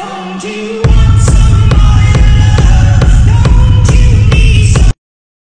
don't you want